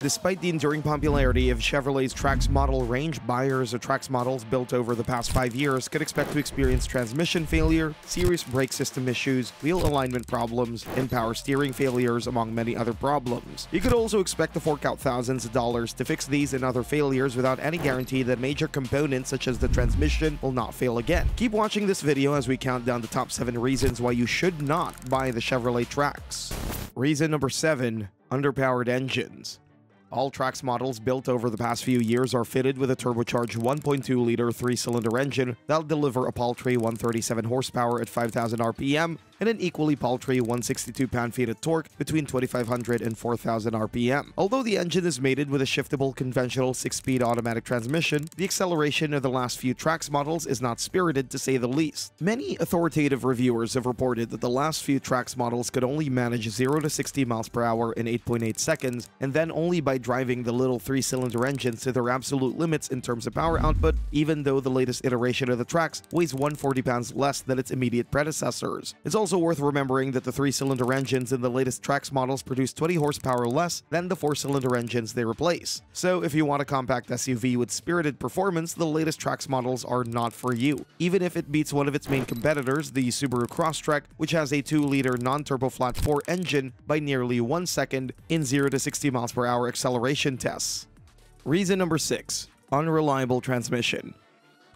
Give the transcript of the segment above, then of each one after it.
Despite the enduring popularity of Chevrolet's Trax model range, buyers of Trax models built over the past five years could expect to experience transmission failure, serious brake system issues, wheel alignment problems, and power steering failures, among many other problems. You could also expect to fork out thousands of dollars to fix these and other failures without any guarantee that major components such as the transmission will not fail again. Keep watching this video as we count down the top 7 reasons why you should not buy the Chevrolet Trax. Reason number 7. Underpowered engines. All Trax models built over the past few years are fitted with a turbocharged 1.2-liter three-cylinder engine that'll deliver a paltry 137 horsepower at 5,000 RPM and an equally paltry 162 pound-feet of torque between 2,500 and 4,000 RPM. Although the engine is mated with a shiftable conventional 6-speed automatic transmission, the acceleration of the last few Trax models is not spirited to say the least. Many authoritative reviewers have reported that the last few Trax models could only manage 0 to 60 miles per hour in 8.8 seconds, and then only by driving the little three-cylinder engines to their absolute limits in terms of power output, even though the latest iteration of the Trax weighs 140 pounds less than its immediate predecessors. It's also also worth remembering that the three-cylinder engines in the latest Trax models produce 20 horsepower less than the four-cylinder engines they replace. So if you want a compact SUV with spirited performance, the latest Trax models are not for you, even if it beats one of its main competitors, the Subaru Crosstrek, which has a 2-liter non-turbo flat 4 engine by nearly 1 second in 0 to 60 miles per hour acceleration tests. Reason number 6. Unreliable transmission.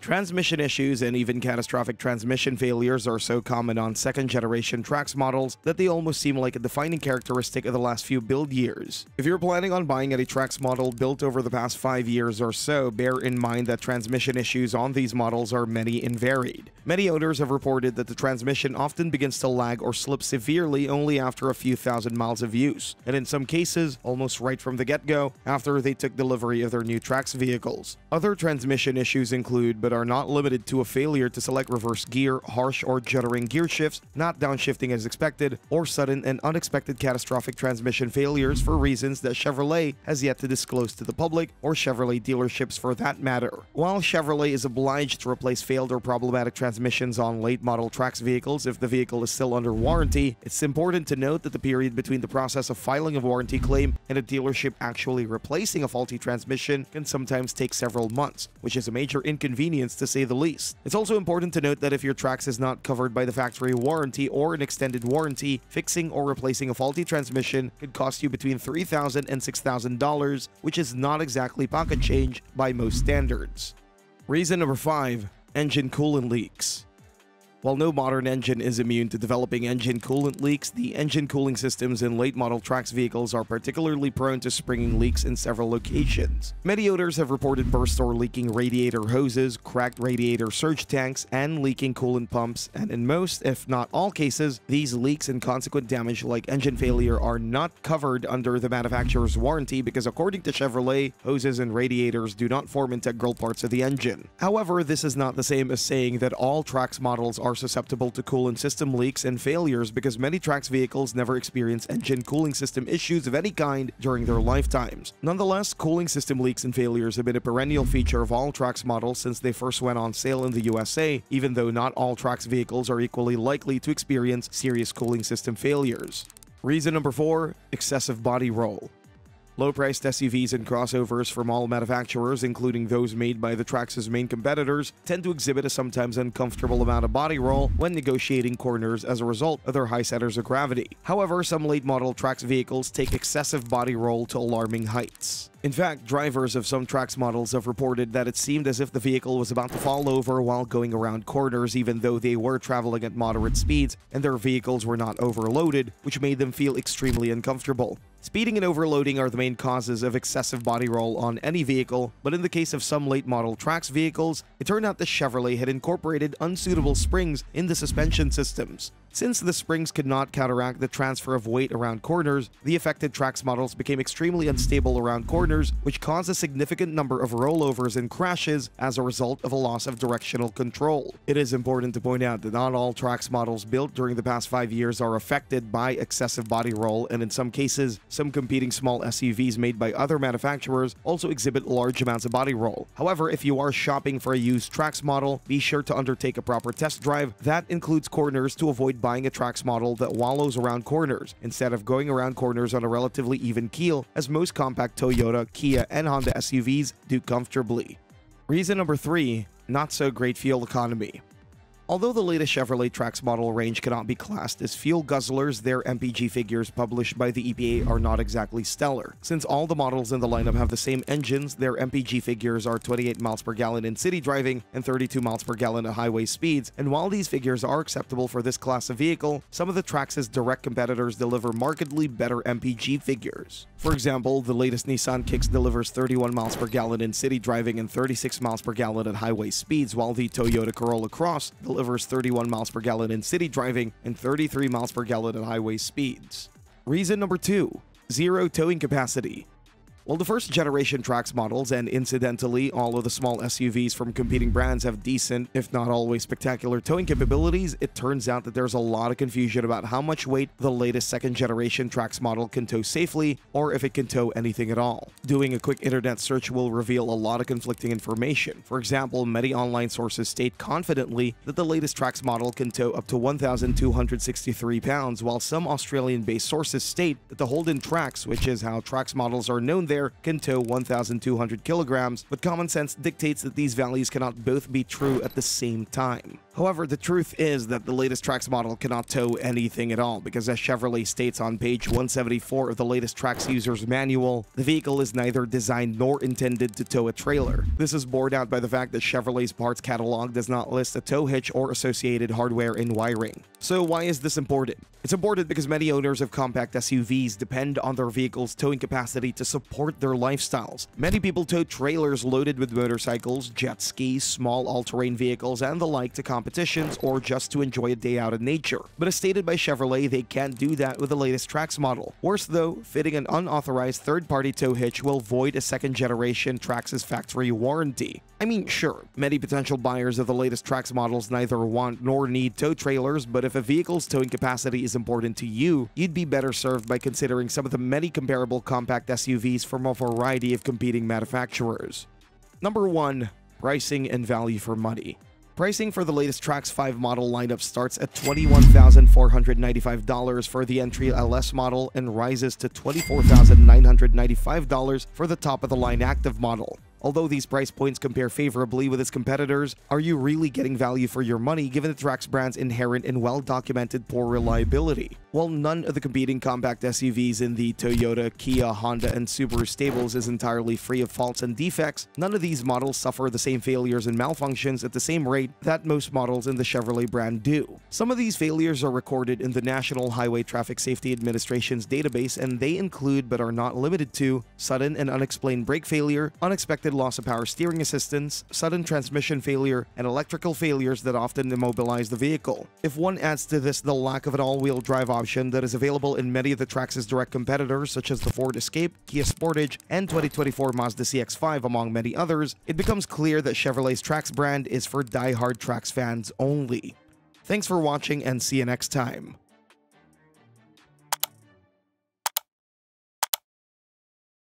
Transmission issues and even catastrophic transmission failures are so common on second-generation Trax models that they almost seem like a defining characteristic of the last few build years. If you're planning on buying any Trax model built over the past 5 years or so, bear in mind that transmission issues on these models are many and varied. Many owners have reported that the transmission often begins to lag or slip severely only after a few thousand miles of use, and in some cases, almost right from the get-go, after they took delivery of their new Trax vehicles. Other transmission issues include, but are not limited to a failure to select reverse gear, harsh or juddering gear shifts, not downshifting as expected, or sudden and unexpected catastrophic transmission failures for reasons that Chevrolet has yet to disclose to the public, or Chevrolet dealerships for that matter. While Chevrolet is obliged to replace failed or problematic transmissions on late model Trax vehicles if the vehicle is still under warranty, it's important to note that the period between the process of filing a warranty claim and a dealership actually replacing a faulty transmission can sometimes take several months, which is a major inconvenience to say the least. It's also important to note that if your Trax is not covered by the factory warranty or an extended warranty, fixing or replacing a faulty transmission could cost you between $3,000 and $6,000, which is not exactly pocket change by most standards. Reason number 5. Engine coolant leaks. While no modern engine is immune to developing engine coolant leaks, the engine cooling systems in late model Trax vehicles are particularly prone to springing leaks in several locations. Many owners have reported burst or leaking radiator hoses, cracked radiator surge tanks, and leaking coolant pumps, and in most, if not all cases, these leaks and consequent damage like engine failure are not covered under the manufacturer's warranty because according to Chevrolet, hoses and radiators do not form integral parts of the engine. However, this is not the same as saying that all Trax models are are susceptible to coolant system leaks and failures because many Trax vehicles never experience engine cooling system issues of any kind during their lifetimes. Nonetheless, cooling system leaks and failures have been a perennial feature of all Trax models since they first went on sale in the USA, even though not all Trax vehicles are equally likely to experience serious cooling system failures. Reason number 4. Excessive body roll. Low-priced SUVs and crossovers from all manufacturers, including those made by the Trax's main competitors, tend to exhibit a sometimes uncomfortable amount of body roll when negotiating corners as a result of their high centers of gravity. However, some late-model Trax vehicles take excessive body roll to alarming heights. In fact, drivers of some Trax models have reported that it seemed as if the vehicle was about to fall over while going around corners even though they were traveling at moderate speeds and their vehicles were not overloaded, which made them feel extremely uncomfortable. Speeding and overloading are the main causes of excessive body roll on any vehicle, but in the case of some late model Trax vehicles, it turned out the Chevrolet had incorporated unsuitable springs in the suspension systems. Since the springs could not counteract the transfer of weight around corners, the affected Trax models became extremely unstable around corners, which caused a significant number of rollovers and crashes as a result of a loss of directional control. It is important to point out that not all Trax models built during the past five years are affected by excessive body roll, and in some cases, some competing small SUVs made by other manufacturers also exhibit large amounts of body roll. However, if you are shopping for a used Trax model, be sure to undertake a proper test drive that includes corners to avoid buying a Trax model that wallows around corners instead of going around corners on a relatively even keel as most compact Toyota, Kia, and Honda SUVs do comfortably. Reason number 3. Not so great fuel economy. Although the latest Chevrolet Trax model range cannot be classed as fuel guzzlers, their MPG figures published by the EPA are not exactly stellar. Since all the models in the lineup have the same engines, their MPG figures are 28 miles per gallon in city driving and 32 miles per gallon at highway speeds, and while these figures are acceptable for this class of vehicle, some of the Trax's direct competitors deliver markedly better MPG figures. For example, the latest Nissan Kicks delivers 31 miles per gallon in city driving and 36 miles per gallon at highway speeds, while the Toyota Corolla Cross delivers delivers 31 miles per gallon in city driving and 33 miles per gallon at highway speeds. Reason number two, zero towing capacity. While the first generation Trax models and incidentally all of the small SUVs from competing brands have decent, if not always spectacular towing capabilities, it turns out that there's a lot of confusion about how much weight the latest second generation Trax model can tow safely or if it can tow anything at all. Doing a quick internet search will reveal a lot of conflicting information. For example, many online sources state confidently that the latest Trax model can tow up to 1,263 pounds, while some Australian-based sources state that the Holden Trax, which is how Trax models are known there, can tow 1,200 kilograms, but common sense dictates that these values cannot both be true at the same time. However, the truth is that the latest Trax model cannot tow anything at all because as Chevrolet states on page 174 of the latest Trax user's manual, the vehicle is neither designed nor intended to tow a trailer. This is borne out by the fact that Chevrolet's parts catalog does not list a tow hitch or associated hardware and wiring. So why is this important? It's important because many owners of compact SUVs depend on their vehicle's towing capacity to support their lifestyles. Many people tow trailers loaded with motorcycles, jet skis, small all-terrain vehicles, and the like to competitions or just to enjoy a day out in nature. But as stated by Chevrolet, they can't do that with the latest Trax model. Worse though, fitting an unauthorized third-party tow hitch will void a second-generation Trax's factory warranty. I mean, sure, many potential buyers of the latest Trax models neither want nor need tow trailers, but if a vehicle's towing capacity is important to you, you'd be better served by considering some of the many comparable compact SUVs from a variety of competing manufacturers. Number 1. Pricing and value for money. Pricing for the latest Trax 5 model lineup starts at $21,495 for the entry LS model and rises to $24,995 for the top-of-the-line Activ model. Although these price points compare favorably with its competitors, are you really getting value for your money given the Trax brand's inherent and well-documented poor reliability? While none of the competing compact SUVs in the Toyota, Kia, Honda, and Subaru stables is entirely free of faults and defects, none of these models suffer the same failures and malfunctions at the same rate that most models in the Chevrolet brand do. Some of these failures are recorded in the National Highway Traffic Safety Administration's database and they include but are not limited to sudden and unexplained brake failure, unexpected loss of power steering assistance, sudden transmission failure, and electrical failures that often immobilize the vehicle. If one adds to this the lack of an all-wheel drive option that is available in many of the Trax's direct competitors such as the Ford Escape, Kia Sportage, and 2024 Mazda CX-5 among many others, it becomes clear that Chevrolet's Trax brand is for die-hard Trax fans only. Thanks for watching and see you next time.